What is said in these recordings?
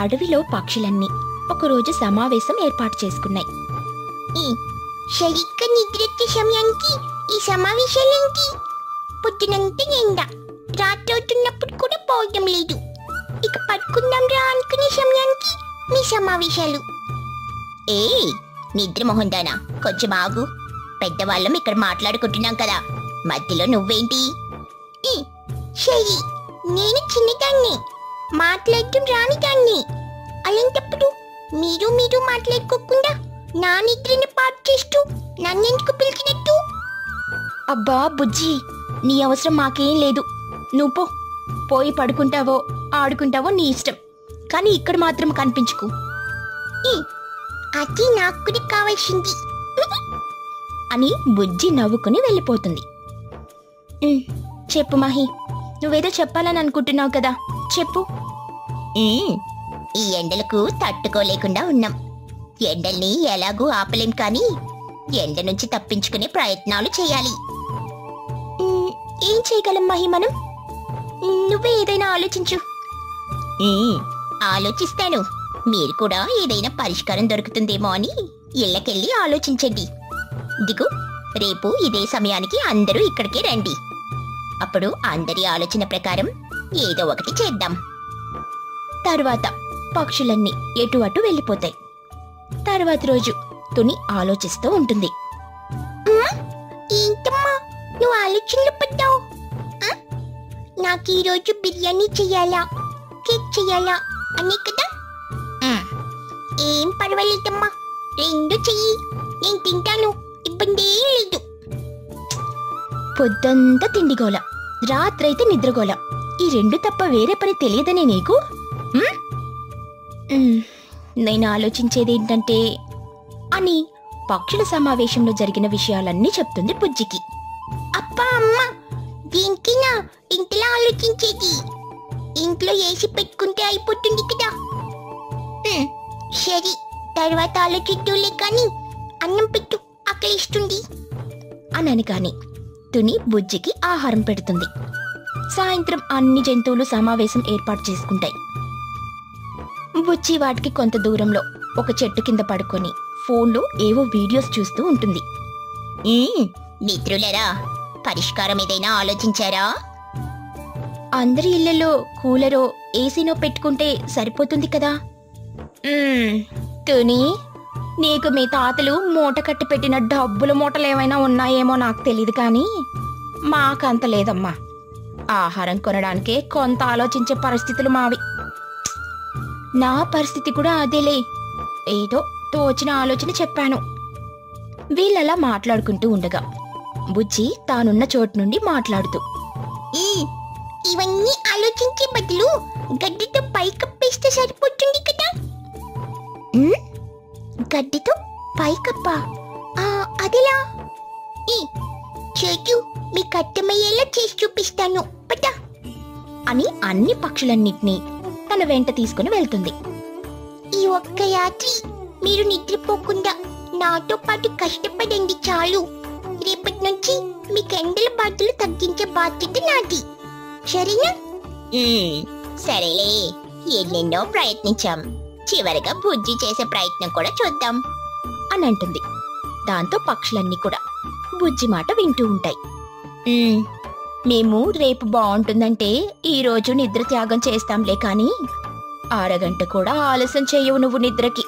అడవిలో పక్షులన్నీ ఒకరోజు సమావేశం ఏర్పాటు చేసుకున్నాయి. సరిగ్గా నిద్రొచ్చే సమయానికి ఈ సమావేశాలేంటి పొద్దునంతా ఎండ రాత్రి అవుతున్నప్పుడు కూడా పోవడం లేదు. ఇక పడుకుందాం రా అనుకునే సమయానికి మీ సమావేశాలు. ఏ నిద్ర మొహందానా? కొంచెం ఆగు. పెద్దవాళ్ళం ఇక్కడ మాట్లాడుకుంటున్నాం కదా. మధ్యలో నువ్వేంటి? ఈ, సరే నేను చిన్నదాన్ని. మాట్లాడటం రాని దాన్ని. అలాంటప్పుడు మీరు మీరు మాట్లాడుకోకుండా నా నిద్రని పాటు చేస్తూ నన్నెందుకు పిలిచినట్టు? అబ్బా బుజ్జి నీ అవసరం మాకేం లేదు. నువ్వు పో. పోయి పడుకుంటావో ఆడుకుంటావో నీ ఇష్టం. కానీ ఇక్కడ మాత్రం కనిపించుకు. ఈ, అది నాకు కూడా కావాల్సింది. అని బుజ్జి నవ్వుకుని వెళ్ళిపోతుంది. చెప్పు మహి నువ్వేదో చెప్పాలని అనుకుంటున్నావు కదా. చెప్పు. ఈ ఎండలకు తట్టుకోలేకుండా ఉన్నాం. ఎండల్ని ఎలాగూ ఆపలేం కానీ ఎండ నుంచి తప్పించుకునే ప్రయత్నాలు చేయాలి. ఏం చేయగలం మహి మనం? నువ్వే ఏదైనా ఆలోచించు. ఆలోచిస్తాను. మీరు కూడా ఏదైనా పరిష్కారం దొరుకుతుందేమో అని ఇళ్ళకెళ్ళి ఆలోచించండి. దిగు రేపు ఇదే సమయానికి అందరూ ఇక్కడికి రండి. అప్పుడు అందరి ఆలోచన ప్రకారం ఏదో ఒకటి చేద్దాం. తర్వాత పక్షులన్నీ ఎటు అటు వెళ్ళిపోతాయి. తర్వాత రోజు తుని ఆలోచిస్తూ ఉంటుంది. ఏంటమ్మా? నువ్వు ఆలోచనలో పడ్డావు? నాకు ఈరోజు బిర్యానీ చెయ్యాలా? కేక్ చెయ్యాలా? అనే కదా? ఏం పర్వాలేదమ్మా. రెండు చెయ్యి. నేను తింటాను. ఇబ్బంది లేదు. పొద్దంతా తిండిగోల రాత్రైతే నిద్రగోల. ఈ రెండు తప్ప వేరే పని తెలియదనే నీకు? నేను ఆలోచించేది ఏంటంటే అని పక్షుల సమావేశంలో జరిగిన విషయాలన్నీ చెప్తుంది బుజ్జికి. అప్పా అమ్మ దీనికినా ఇంట్లో ఆలోచించేది. ఇంట్లో ఏసి పెట్టుకుంటే అయిపోతుంది కదా. సరే తర్వాత ఆలోచిద్దులే కానీ అన్నం పెట్టు ఆకలిస్తుంది. అనని అనగానే తుని బుజ్జికి ఆహారం పెడుతుంది. సాయంత్రం అన్ని జంతువులు సమావేశం ఏర్పాటు చేసుకుంటాయి. బుజ్జి వాటికి కొంత దూరంలో ఒక చెట్టు కింద పడుకొని ఫోన్లో ఏవో వీడియోస్ చూస్తూ ఉంటుంది. మిత్రులరా పరిష్కారం ఏదైనా ఆలోచించారా? అందరి ఇళ్ళలో కూలరో ఏసీనో పెట్టుకుంటే సరిపోతుంది కదా? తుని నీకు మీ తాతలు మూట కట్టి పెట్టిన డబ్బుల మూటలు ఏమైనా ఉన్నాయేమో నాకు తెలియదు కానీ మాకంత లేదమ్మా. ఆహారం కొనడానికే కొంత ఆలోచించే పరిస్థితులు మావి. నా పరిస్థితి కూడా అదేలే. ఏదో తోచిన ఆలోచన చెప్పాను. వీళ్ళలా మాట్లాడుకుంటూ ఉండగా బుజ్జి తానున్న చోటు నుండి మాట్లాడుతూ ఈ ఇవన్నీ ఆలోచించే బదులు గడ్డితో పైకప్పేస్తే సరిపోతుంది కదా? గడ్డితో పైకప్ప? అదిలా? ఈ, చూడు మీకు అర్థమయ్యేలా చేసి చూపిస్తాను. అని అన్ని పక్షులన్నిటినీ తన వెంట తీసుకుని వెళ్తుంది. ఈ ఒక్క రాత్రి మీరు నిద్రపోకుండా నాతో పాటు కష్టపడండి చాలు. రేపటి నుంచి మీకు ఎండల బాధలు తగ్గించే బాధ్యత నాది. సరేనా? సరేలే. ఎన్నెన్నో ప్రయత్నించాం. చివరిగా బుజ్జి చేసే ప్రయత్నం కూడా చూద్దాం అని అంటుంది. దాంతో పక్షులన్నీ కూడా బుజ్జి మాట వింటూ ఉంటాయి. "ఉమ్, మేము రేపు బాగుంటుందంటే ఈ రోజు నిద్ర త్యాగం చేస్తాంలే కాని అరగంట కూడా ఆలస్యం చేయవు నువ్వు నిద్రకి.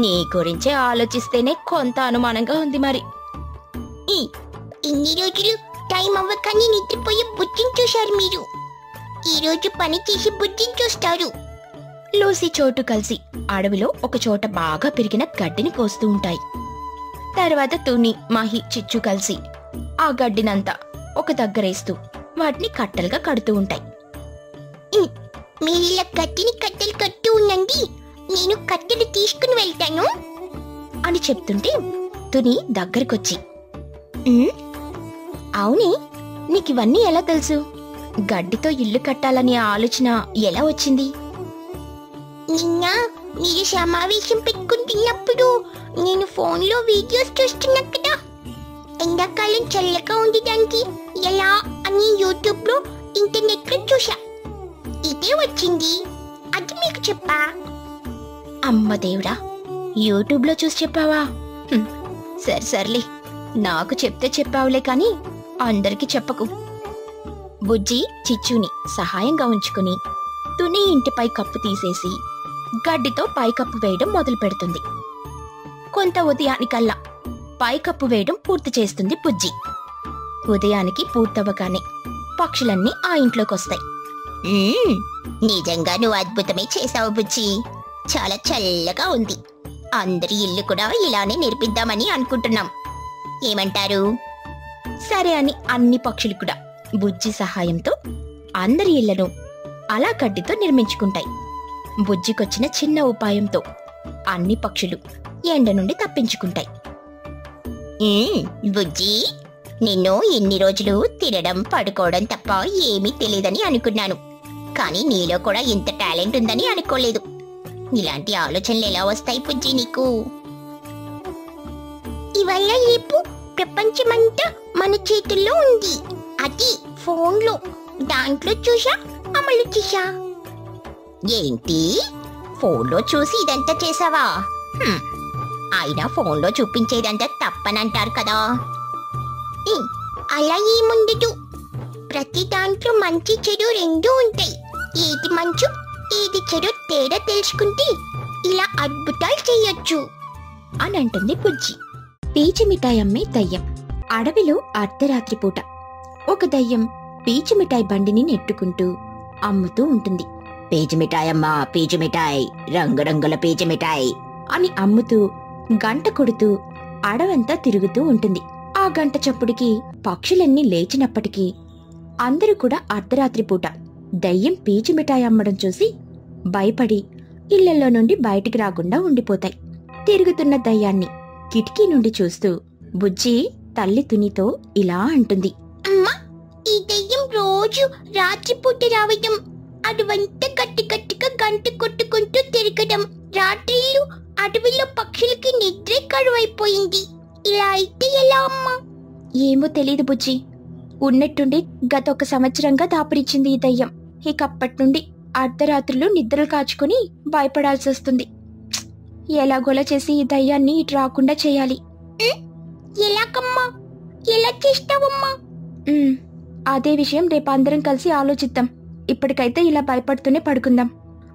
నీ గురించే ఆలోచిస్తేనే కొంత అనుమానంగా ఉంది మరి. ఈ, ఇన్ని రోజులు టైం అవ్వకని నిద్రపోయి బుద్ధిని చూశారు మీరు. ఈ రోజు పని చేసి బుద్ధిని చూస్తారు. లూసీ చోటు కలిసి అడవిలో ఒక చోట బాగా పెరిగిన గడ్డిని కోస్తూ ఉంటాయి. తర్వాత తుని మహి చిచ్చు కలిసి ఆ గడ్డినంతా ఒక దగ్గరేస్తూ వాటిని కట్టలుగా కడుతూ ఉంటాయి. మీరిలా ఇలా కట్టెలు కట్టు ఉండండి. నేను కట్టెలు తీసుకుని వెళ్తాను. అని చెప్తుంటే తుని దగ్గరికొచ్చి అవునే నీకు ఇవన్నీ ఎలా తెలుసు? గడ్డితో ఇల్లు కట్టాలనే ఆలోచన ఎలా వచ్చింది? నిన్న మీరు సమావేశం పెట్టుకుంటున్నప్పుడు నేను ఫోన్లో వీడియోస్ చూస్తున్నా ఎండాకాలం చల్లగా ఉండడానికి ఎలా అని యూట్యూబ్లో ఇంటర్నెట్లో చూసా ఇదే వచ్చింది. అది మీకు చెప్పా. అమ్మ దేవుడా యూట్యూబ్లో చూసి చెప్పావా? సరే సర్లే. నాకు చెప్తే చెప్పావులే కాని అందరికీ చెప్పకు. బుజ్జి చిచ్చుని సహాయంగా ఉంచుకుని తుని ఇంటిపై కప్పు తీసేసి గడ్డితో పైకప్పు వేయడం మొదలు పెడుతుంది కొంత ఉదయానికల్లా పైకప్పు వేయడం పూర్తి చేస్తుంది బుజ్జి. ఉదయానికి పూర్తవగానే పక్షులన్నీ ఆ ఇంట్లోకొస్తాయి. నిజంగా నువ్వు అద్భుతమే చేసావు బుజ్జి. చాలా చల్లగా ఉంది. అందరి ఇల్లు కూడా ఇలానే నిర్మిద్దామని అనుకుంటున్నాం. ఏమంటారు? సరే అని అన్ని పక్షులు కూడా బుజ్జి సహాయంతో అందరి ఇళ్ళను అలా గడ్డితో నిర్మించుకుంటాయి. బుజ్జికొచ్చిన చిన్న ఉపాయంతో అన్ని పక్షులు ఎండ నుండి తప్పించుకుంటాయి. బుజ్జి? నిన్ను ఇన్ని రోజులు తినడం పడుకోవడం తప్ప ఏమీ తెలియదని అనుకున్నాను. కానీ నీలో కూడా ఇంత టాలెంట్ ఉందని అనుకోలేదు. ఇలాంటి ఆలోచనలు ఎలా వస్తాయి బుజ్జి నీకు? ఇవాళ రేపు ప్రపంచమంతా మన చేతుల్లో ఉంది. అది ఫోన్లో దాంట్లో చూసా అమలు చేసా ఏంటి? ఫోన్లో చూసి ఇదంతా చేసావా అయినా ఫోన్లో చూపించేదంతా తప్పనంటారు కదా. అలా ఏముండదు ప్రతి దాంట్లో మంచి చెడు రెండూ ఉంటాయి. ఏది మంచు ఏది చెడు తేడా తెలుసుకుంటే ఇలా అద్భుతాలు చేయొచ్చు అని అంటుంది బుజ్జి. పీచి మిఠాయి అమ్మే దయ్యం. అడవిలో అర్ధరాత్రి పూట ఒక దయ్యం పీచు మిఠాయి బండిని నెట్టుకుంటూ అమ్ముతూ ఉంటుంది. పీచు మిఠాయి అమ్మా పీచు మిఠాయి రంగురంగుల పీచు మిఠాయి అని అమ్ముతూ గంట కొడుతూ అడవంతా తిరుగుతూ ఉంటుంది. ఆ గంట చప్పుడికి పక్షులన్నీ లేచినప్పటికీ అందరూ కూడా అర్ధరాత్రి పూట దయ్యం పీచు మిఠాయి అమ్మడం చూసి భయపడి ఇళ్ళలో నుండి బయటికి రాకుండా ఉండిపోతాయి. తిరుగుతున్న దయ్యాన్ని కిటికీ నుండి చూస్తూ బుజ్జి తల్లి తునితో ఇలా అంటుంది. అమ్మా ఈ దయ్యం రోజు రాత్రిపూట రావటం అడవంతా గట్టి గట్టిగా గంట కొట్టుకుంటూ తిరగడం. రాత్రిళ్ళు అడవిలో పక్షులకి నిద్రే కరువైపోయింది. ఇలా అయితే ఎలా అమ్మా? ఏమో తెలీదు బుజ్జి. ఉన్నట్టుండి గత ఒక సంవత్సరంగా దాపురిచ్చింది ఈ దయ్యం. ఇక అప్పటి నుండి అర్ధరాత్రులు నిద్రలు కాచుకుని భయపడాల్సి వస్తుంది! ఎలాగోలా చేసి ఈ దయ్యాన్ని ఇటు రాకుండా చేయాలి. ఎలాగమ్మా? ఎలా చేస్తావమ్మా? అదే విషయం రేపు అందరం కలిసి ఆలోచిద్దాం. ఇప్పటికైతే ఇలా భయపడుతూనే పడుకుందాం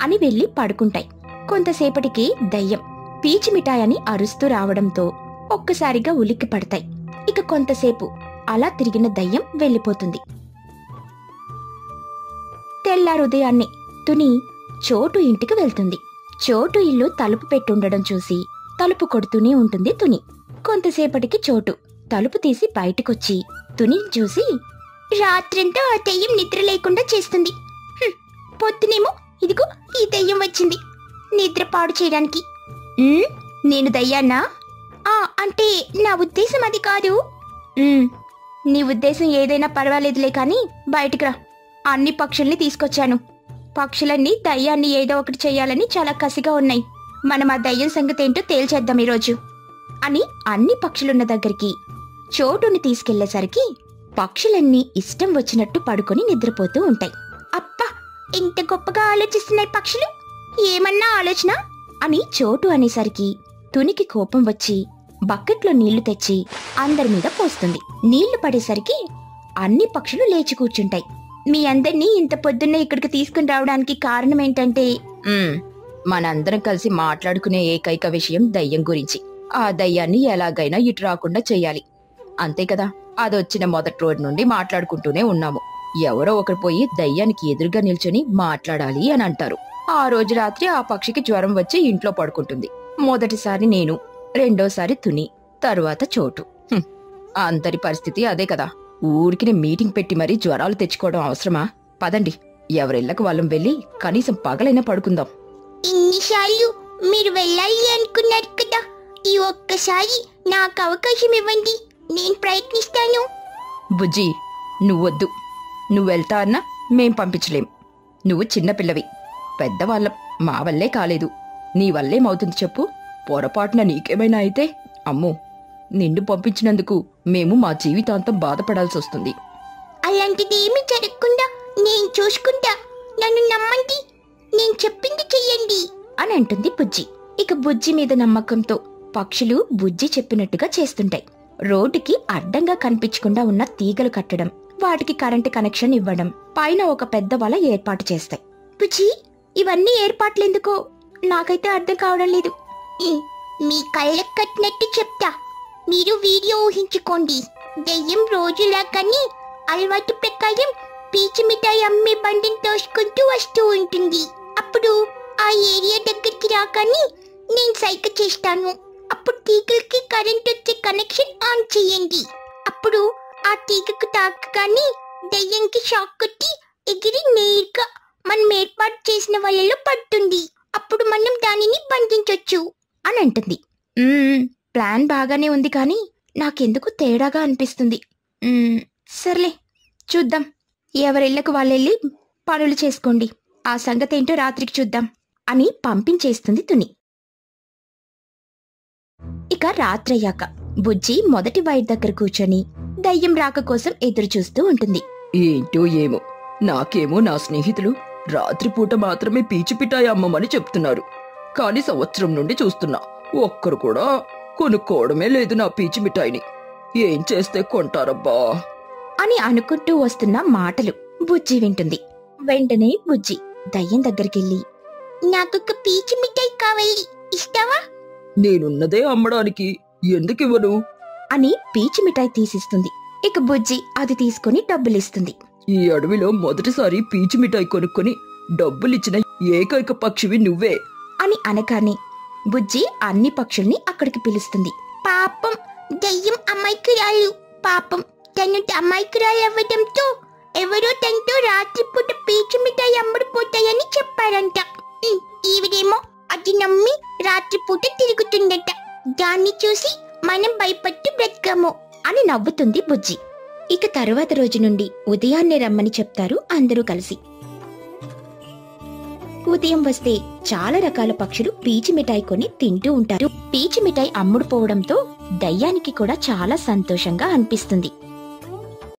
అని వెళ్ళి పడుకుంటాయి. కొంతసేపటికి దయ్యం పీచి మిఠాయని అరుస్తూ రావడంతో ఒక్కసారిగా ఉలిక్కి పడతాయి. ఇక కొంతసేపు అలా తిరిగిన దయ్యం వెళ్ళిపోతుంది. తెల్లారు ఉదయాన్నే తుని చోటు ఇంటికి వెళ్తుంది. చోటు ఇల్లు తలుపు పెట్టుండడం చూసి తలుపు కొడుతూనే ఉంటుంది తుని. కొంతసేపటికి చోటు తలుపు తీసి బయటకొచ్చి తునిని చూసి రాత్రంతా ఆ దెయ్యం నిద్ర లేకుండా చేస్తుంది. పొద్దునేమో ఇదిగో ఈ దెయ్యం వచ్చింది. నిద్ర పాడు చేయడానికి. నేను దయ్యాన్నా? ఆ అంటే నా ఉద్దేశం అది కాదు. నీ ఉద్దేశం ఏదైనా పర్వాలేదులే కానీ బయటికి రా. అన్ని పక్షుల్ని తీసుకొచ్చాను. పక్షులన్నీ దయ్యాన్ని ఏదో ఒకటి చేయాలని చాలా కసిగా ఉన్నాయి. మనం ఆ దయ్యం సంగతి ఏంటో తేల్చేద్దాం ఈరోజు. అని అన్ని పక్షులున్న దగ్గరికి చోటుని తీసుకెళ్ళేసరికి పక్షులన్నీ ఇష్టం వచ్చినట్టు పడుకొని నిద్రపోతూ ఉంటాయి. అప్ప ఇంత గొప్పగా ఆలోచిస్తున్నాయి పక్షులు? ఏమన్నా ఆలోచన? అని చోటు అనేసరికి తునికి కోపం వచ్చి బకెట్లో నీళ్ళు తెచ్చి అందరి మీద పోస్తుంది. నీళ్ళు పడేసరికి అన్ని పక్షులు లేచి కూర్చుంటాయి. మీ అందరినీ ఇంత పొద్దున్నే ఇక్కడికి తీసుకుని రావడానికి కారణం ఏంటంటే మనందరం కలిసి మాట్లాడుకునే ఏకైక విషయం దయ్యం గురించి. ఆ దయ్యాన్ని ఎలాగైనా ఇటు రాకుండా చెయ్యాలి అంతే కదా. అదొచ్చిన మొదటి రోజు నుండి మాట్లాడుకుంటూనే ఉన్నాము. ఎవరో ఒకరు పోయి దయ్యానికి ఎదురుగా నిల్చొని మాట్లాడాలి అని అంటారు. ఆ రోజు రాత్రి ఆ పక్షికి జ్వరం వచ్చి ఇంట్లో పడుకుంటుంది. మొదటిసారి నేను రెండోసారి తుని తరువాత చోటు. అందరి పరిస్థితి అదే కదా. ఊరికి మీటింగ్ పెట్టి మరీ జ్వరాలు తెచ్చుకోవడం అవసరమా? పదండి. ఎవరిళ్ళకు వాళ్ళం వెళ్ళి కనీసం పగలైనా పడుకుందాం. ఇన్నిసార్లు మీరు వెళ్ళాలి అనుకున్నారు కదా. ఈ ఒక్కసారి నాకు అవకాశం ఇవ్వండి. నేను ప్రయత్నిస్తాను. బుజ్జి నువ్వొద్దు. నువ్వు వెళ్తా అన్నా మేం పంపించలేం. నువ్వు చిన్నపిల్లవి పెద్దవాళ్ళం. మా వల్లే కాలేదు. నీ వల్లేమవుతుంది చెప్పు. పొరపాటున నీకేమైనా అయితే అమ్మో నిన్ను పంపించినందుకు మేము మా జీవితాంతం బాధపడాల్సి వస్తుంది. అలాంటిది ఏమీ జరగకుండా నేను చూసుకుంటా. నన్ను నమ్మండి. నేను చెప్పింది చెయ్యండి. అని అంటుంది బుజ్జి. ఇక బుజ్జి మీద నమ్మకంతో పక్షులు బుజ్జి చెప్పినట్టుగా చేస్తుంటాయి. రోడ్డుకి అడ్డంగా కనిపించకుండా ఉన్న తీగలు కట్టడం వాటికి కరెంటు కనెక్షన్ ఇవ్వడం పైన ఒక పెద్ద వల ఏర్పాటు చేస్తాయి. బుజ్జి ఇవన్నీ ఏర్పాట్లెందుకో? నాకైతే అర్థం కావడం లేదు. మీ కళ్ళకు కట్టినట్టు చెప్తా. మీరు వీడియో ఊహించుకోండి. దెయ్యం రోజులా కానీ అలవాటు ప్రకారం పీచు మిఠాయి అమ్మే బండిని తోసుకుంటూ వస్తూ ఉంటుంది. అప్పుడు ఆ ఏరియా దగ్గరికి రాగానే నేను సైక చేస్తాను. అప్పుడు తీగలకి కరెంట్ వచ్చే కనెక్షన్ ఆన్ చేయండి. అప్పుడు ఆ తీగకు తాకగానే దయ్యంకి షాక్ కొట్టి ఎగిరి నేరుగా మనం ఏర్పాటు చేసిన వలలో పడుతుంది. అప్పుడు మనం దానిని బంధించవచ్చు అని అంటుంది. ప్లాన్ బాగానే ఉంది కానీ నాకెందుకు తేడాగా అనిపిస్తుంది. సర్లే చూద్దాం. ఎవరిళ్ళకు వాళ్ళెళ్ళి పనులు చేసుకోండి. ఆ సంగతేంటో రాత్రికి చూద్దాం అని పంపించేస్తుంది తుని. ఇక రాత్రయ్యాక బుజ్జి మొదటి వైట్ దగ్గర కూర్చొని దయ్యం రాక కోసం ఎదురు చూస్తూ ఉంటుంది. ఏంటో ఏమో నాకేమో నా స్నేహితులు రాత్రిపూట మాత్రమే పీచు పిఠాయి అమ్మమని చెప్తున్నారు. కాని సంవత్సరం నుండి చూస్తున్నా ఒక్కరు కూడా కొనుక్కోవడమే లేదు నా పీచు మిఠాయిని. ఏం చేస్తే కొంటారబ్బా? అని అనుకుంటూ వస్తున్న మాటలు బుజ్జి వింటుంది. వెంటనే బుజ్జి దయ్యం దగ్గరికెళ్ళి నాకొక పీచు మిఠాయి కావాలి ఇస్తావా నేనున్నదే అమ్మడానికి ఎందుకివ్వను? అని పీచు మిఠాయి తీసిస్తుంది. ఇక బుజ్జి అది తీసుకుని డబ్బులిస్తుంది. ఈ అడవిలో మొదటిసారి పీచు మిఠాయి కొనుక్కొని డబ్బులిచ్చిన ఏకైక పక్షివి నువ్వే. అని అనగానే బుజ్జి అన్ని పక్షుల్ని అక్కడికి పిలుస్తుంది. పాపం దయ్యం అమాయకురాలు. పాపం తను అమాయకురాలు అవ్వడంతో ఎవరో తనతో రాత్రిపూట పీచు మిఠాయి అమ్ముడుపోతాయని చెప్పారంట. ఈవిడేమో అది నమ్మి రాత్రిపూట తిరుగుతుందట. దాన్ని చూసి మనం భయపట్టు బ్రతకము అని నవ్వుతుంది బుజ్జి. ఇక తరువాత రోజు నుండి ఉదయాన్నే రమ్మని చెప్తారు అందరూ కలిసి. ఉదయం వస్తే చాలా రకాల పక్షులు పీచి మిఠాయి కొని తింటూ ఉంటారు. పీచి మిఠాయి అమ్ముడుపోవడంతో దయ్యానికి కూడా చాలా సంతోషంగా అనిపిస్తుంది.